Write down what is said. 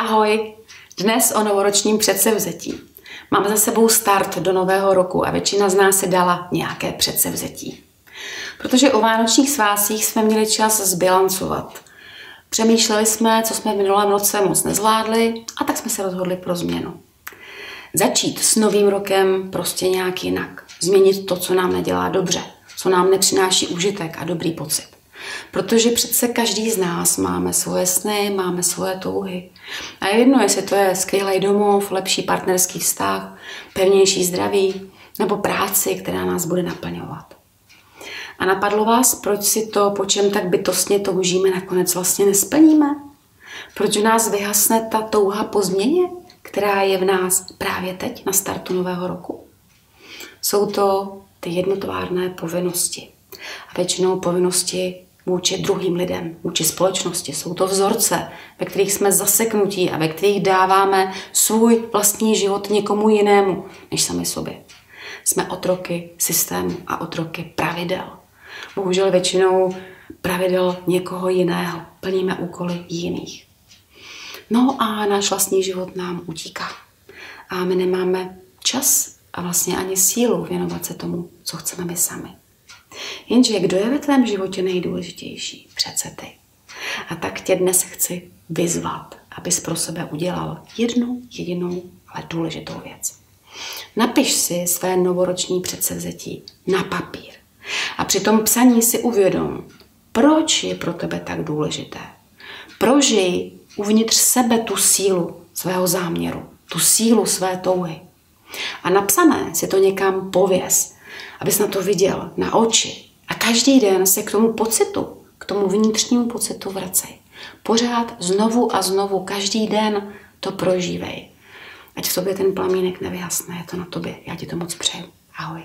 Ahoj! Dnes o novoročním předsevzetí. Máme za sebou start do nového roku a většina z nás si dala nějaké předsevzetí. Protože o vánočních svátcích jsme měli čas zbilancovat. Přemýšleli jsme, co jsme v minulém roce moc nezvládli a tak jsme se rozhodli pro změnu. Začít s novým rokem prostě nějak jinak. Změnit to, co nám nedělá dobře, co nám nepřináší užitek a dobrý pocit. Protože přece každý z nás máme svoje sny, máme svoje touhy. A je jedno, jestli to je skvělý domov, lepší partnerský vztah, pevnější zdraví nebo práci, která nás bude naplňovat. A napadlo vás, proč si to, po čem tak bytostně toužíme, nakonec vlastně nesplníme? Proč v nás vyhasne ta touha po změně, která je v nás právě teď na startu nového roku? Jsou to ty jednotvárné povinnosti. A většinou povinnosti vůči druhým lidem, vůči společnosti. Jsou to vzorce, ve kterých jsme zaseknutí a ve kterých dáváme svůj vlastní život někomu jinému než sami sobě. Jsme otroky systému a otroky pravidel. Bohužel většinou pravidel někoho jiného. Plníme úkoly jiných. No a náš vlastní život nám utíká. A my nemáme čas a vlastně ani sílu věnovat se tomu, co chceme my sami. Jenže kdo je ve tvém životě nejdůležitější? Přece ty. A tak tě dnes chci vyzvat, abys pro sebe udělal jednu jedinou, ale důležitou věc. Napiš si své novoroční předsevzetí na papír. A při tom psaní si uvědom, proč je pro tebe tak důležité. Prožij uvnitř sebe tu sílu svého záměru, tu sílu své touhy. A napsané si to někam pověs, abys na to viděl, na oči. Každý den se k tomu pocitu, k tomu vnitřnímu pocitu vracej. Pořád znovu a znovu, každý den to prožívej. Ať v tobě ten plamínek nevyhasne, je to na tobě. Já ti to moc přeju. Ahoj.